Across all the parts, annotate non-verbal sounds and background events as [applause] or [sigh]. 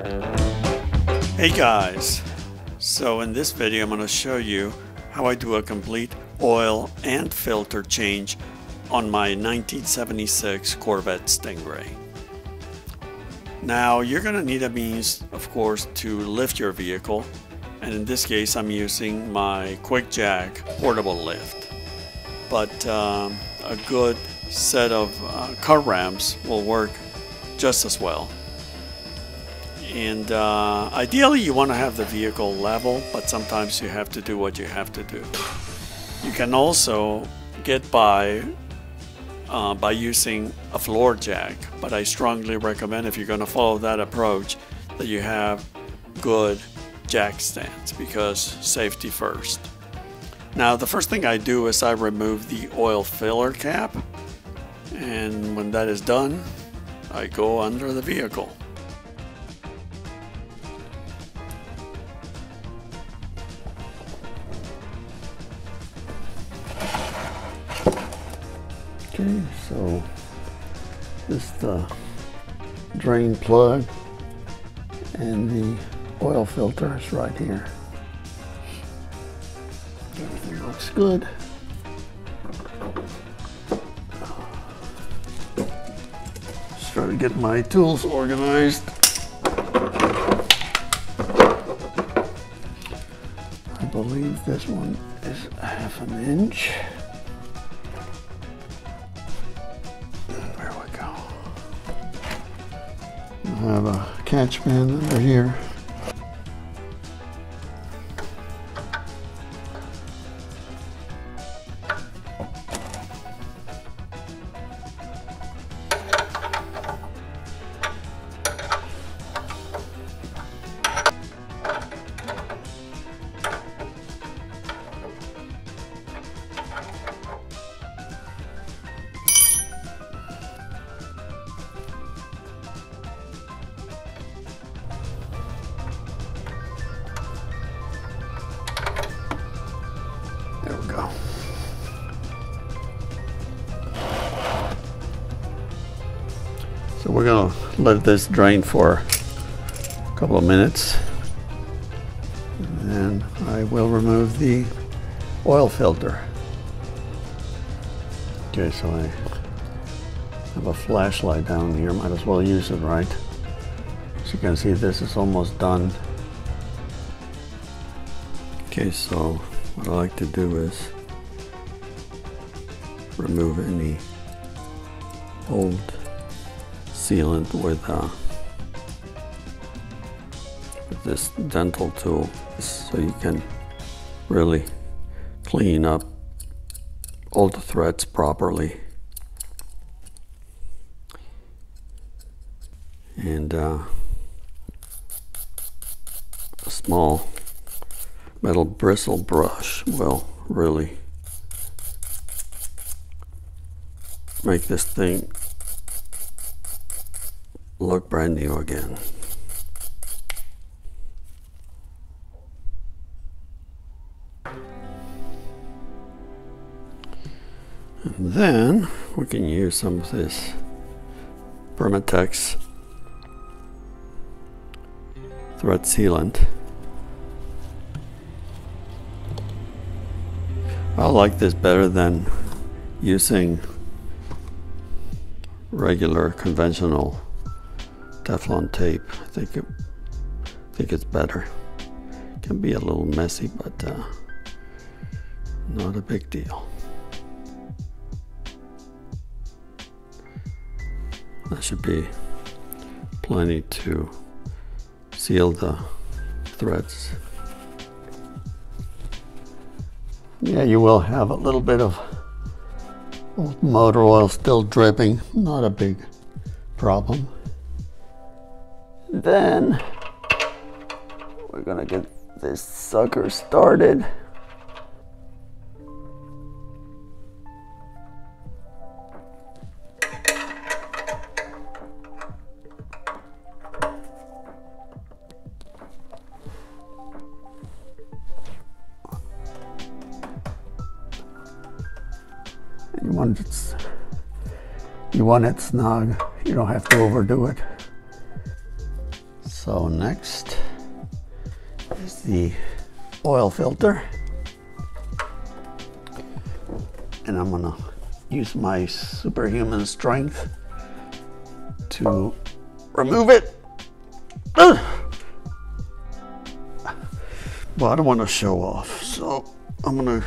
Hey guys, so in this video I'm going to show you how I do a complete oil and filter change on my 1976 Corvette Stingray. Now you're going to need a means of course to lift your vehicle and in this case I'm using my Quick Jack portable lift. But um, a good set of uh, car ramps will work just as well and uh, ideally you want to have the vehicle level but sometimes you have to do what you have to do. You can also get by uh, by using a floor jack but I strongly recommend if you're going to follow that approach that you have good jack stands because safety first. Now the first thing I do is I remove the oil filler cap and when that is done I go under the vehicle Okay, so this the drain plug and the oil filter is right here. Everything looks good. Just try to get my tools organized. I believe this one is half an inch. Have a catch band under here. We're gonna let this drain for a couple of minutes. And then I will remove the oil filter. Okay, so I have a flashlight down here. Might as well use it, right? As you can see, this is almost done. Okay, so what I like to do is remove any old sealant with, uh, with this dental tool so you can really clean up all the threads properly. And uh, a small metal bristle brush will really make this thing look brand new again. And then we can use some of this Permatex thread sealant. I like this better than using regular conventional Teflon tape. I think it I think it's better. It can be a little messy, but uh, not a big deal. That should be plenty to seal the threads. Yeah, you will have a little bit of motor oil still dripping. Not a big problem. Then we're gonna get this sucker started. You want it, you want it snug. You don't have to overdo it. So next is the oil filter. And I'm gonna use my superhuman strength to remove it. [sighs] But I don't want to show off, so I'm gonna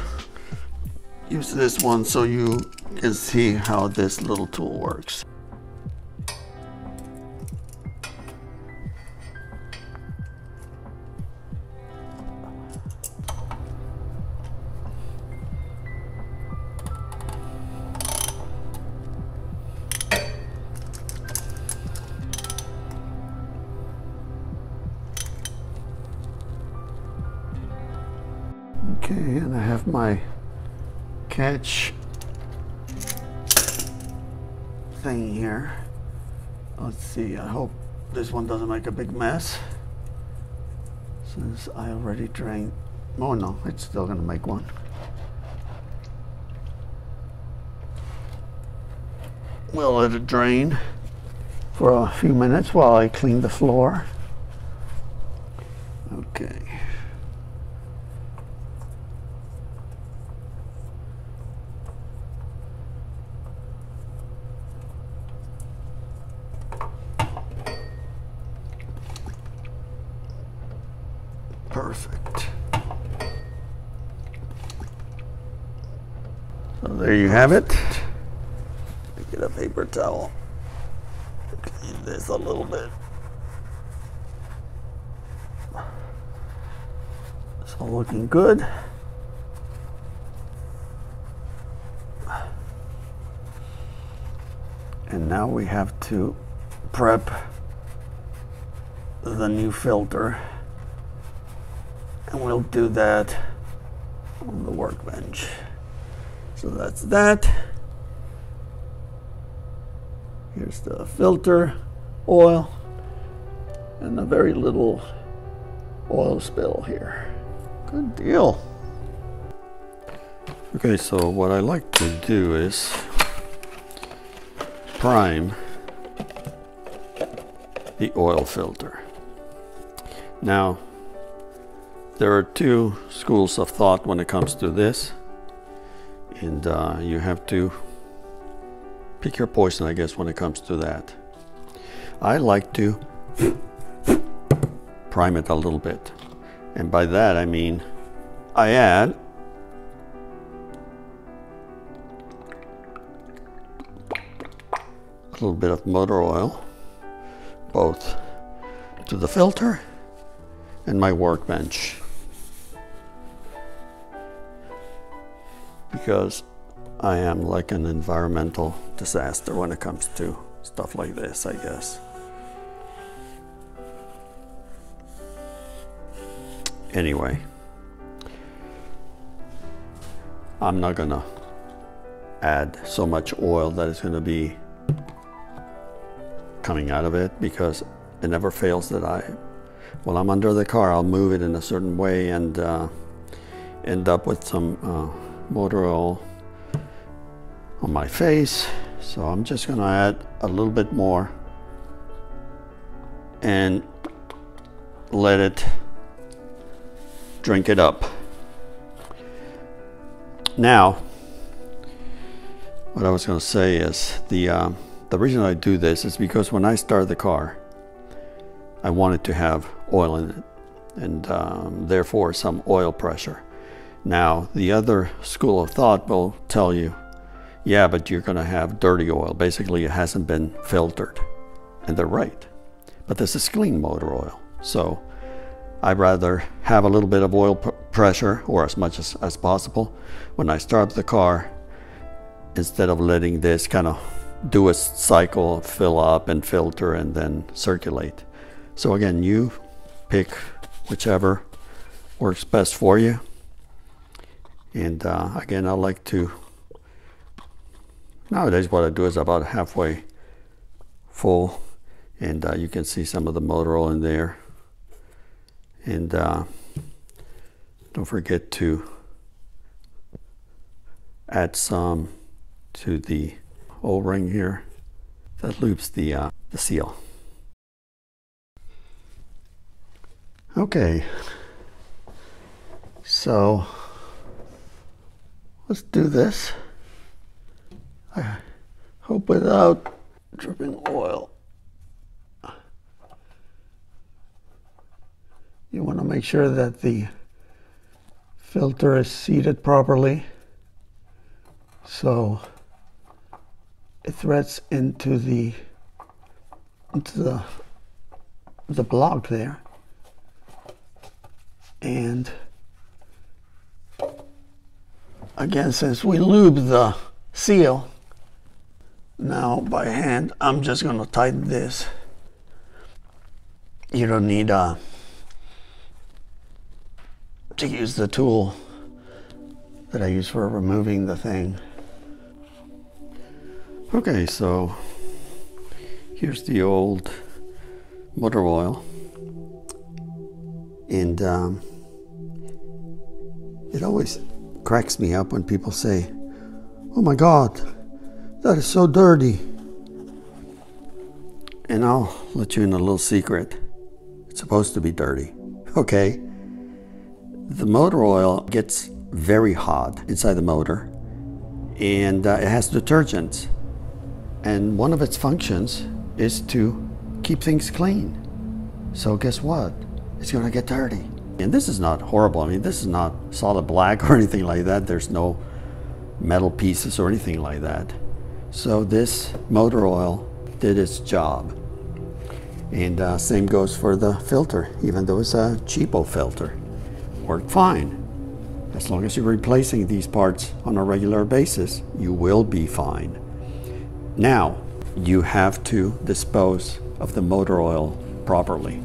use this one so you can see how this little tool works. My catch thing here. Let's see, I hope this one doesn't make a big mess. Since I already drained, oh no, it's still gonna make one. We'll let it drain for a few minutes while I clean the floor. Okay. Perfect. So there you have it. Get a paper towel. Clean this a little bit. It's all looking good. And now we have to prep the new filter. And we'll do that on the workbench. So that's that. Here's the filter, oil, and a very little oil spill here. Good deal. Okay, so what I like to do is prime the oil filter. Now, there are two schools of thought when it comes to this, and uh, you have to pick your poison, I guess, when it comes to that. I like to prime it a little bit, and by that I mean I add a little bit of motor oil, both to the filter and my workbench. Because I am like an environmental disaster when it comes to stuff like this, I guess. Anyway, I'm not gonna add so much oil that it's gonna be coming out of it because it never fails that I, while I'm under the car, I'll move it in a certain way and uh, end up with some uh, motor oil on my face. So I'm just gonna add a little bit more and let it drink it up. Now, what I was going to say is the uh, the reason I do this is because when I start the car, I want it to have oil in it, and um, therefore some oil pressure. Now, the other school of thought will tell you, yeah, but you're going to have dirty oil. Basically, it hasn't been filtered, and they're right. But this is clean motor oil, so I'd rather have a little bit of oil pressure, or as much as, as possible, when I start the car, instead of letting this kind of do a cycle, fill up and filter and then circulate. So again, you pick whichever works best for you. And uh, again, I like to, nowadays what I do is about halfway full and uh, you can see some of the motor oil in there. And uh, don't forget to add some to the O-ring here that loops the, uh, the seal. Okay, so let's do this. I hope without dripping oil. You want to make sure that the filter is seated properly so it threads into the into the the block there and again since we lube the seal. Now by hand I'm just going to tighten this. You don't need uh, to use the tool that I use for removing the thing. Okay so here's the old motor oil. And um, it always cracks me up when people say, Oh my God, that is so dirty. And I'll let you in a little secret. It's supposed to be dirty. [laughs] Okay? The motor oil gets very hot inside the motor and uh, it has detergents. And one of its functions is to keep things clean. So, guess what? It's going to get dirty. And this is not horrible. I mean, this is not solid black [laughs] or anything like that. There's no metal pieces or anything like that. So this motor oil did its job. And uh, same goes for the filter, even though it's a cheapo filter. Worked fine. As long as you're replacing these parts on a regular basis, you will be fine. Now, you have to dispose of the motor oil properly.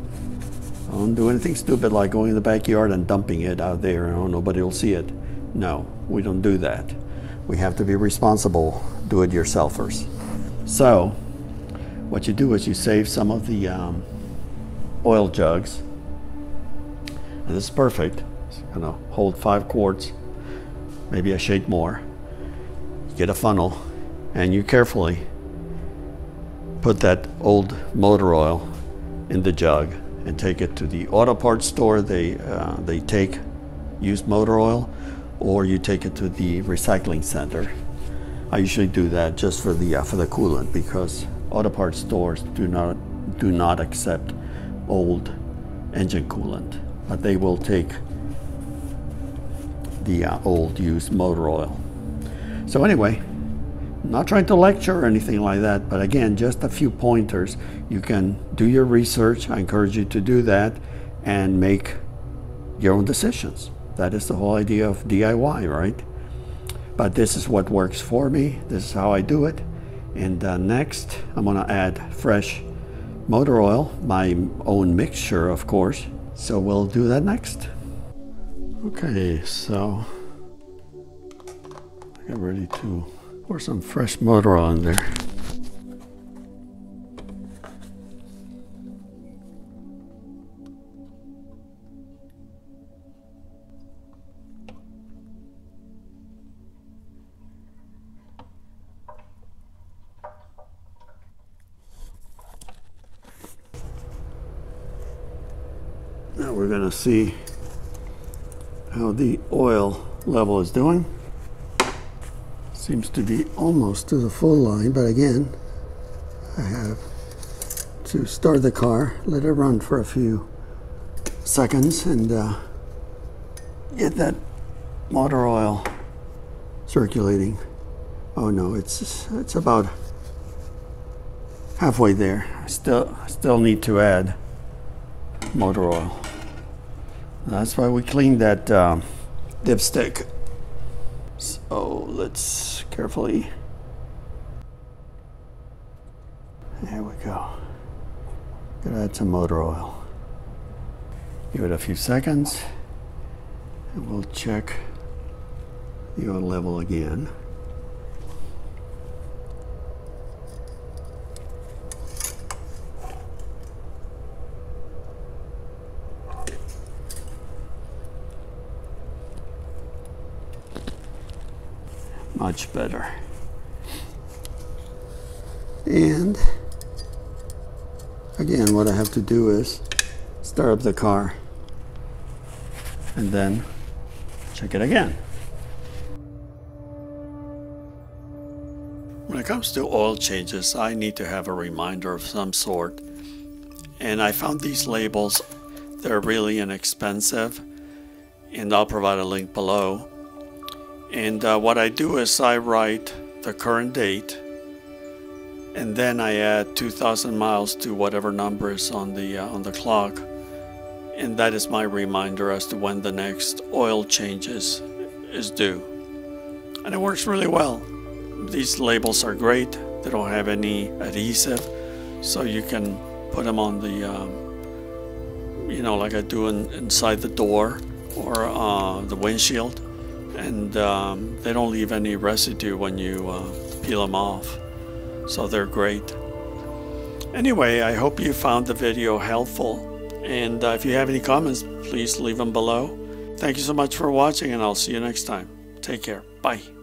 Don't do anything stupid like going in the backyard and dumping it out there. Oh, nobody will see it. No, we don't do that. We have to be responsible do-it-yourselfers. So, what you do is you save some of the um, oil jugs. And this is perfect. It's gonna hold five quarts, maybe a shade more. You get a funnel, and you carefully put that old motor oil in the jug and take it to the auto parts store. They, uh, they take used motor oil or you take it to the recycling center. I usually do that just for the, uh, for the coolant because auto parts stores do not, do not accept old engine coolant, but they will take the uh, old used motor oil. So anyway, not trying to lecture or anything like that, but again, just a few pointers. You can do your research. I encourage you to do that and make your own decisions. That is the whole idea of DIY, right? But this is what works for me. This is how I do it. And uh, next, I'm going to add fresh motor oil, my own mixture, of course. So we'll do that next. Okay, so I got ready to Pour some fresh motor on there. Now we're going to see how the oil level is doing. Seems to be almost to the full line, but again, I have to start the car, let it run for a few seconds, and uh, get that motor oil circulating. Oh no, it's it's about halfway there. I still still need to add motor oil. That's why we cleaned that um, dipstick. So let's carefully. There we go. Gotta add some motor oil. Give it a few seconds and we'll check the oil level again. Much better. And again, what I have to do is start up the car and then check it again. When it comes to oil changes, I need to have a reminder of some sort. And I found these labels, they're really inexpensive, and I'll provide a link below. And uh, what I do is I write the current date, and then I add 2,000 miles to whatever number is on the uh, on the clock, and that is my reminder as to when the next oil changes is due. And it works really well. These labels are great. They don't have any adhesive, so you can put them on the, um, you know, like I do in, inside the door or uh, the windshield, and um, they don't leave any residue when you uh, peel them off. So they're great. Anyway, I hope you found the video helpful. And uh, if you have any comments, please leave them below. Thank you so much for watching, and I'll see you next time. Take care. Bye.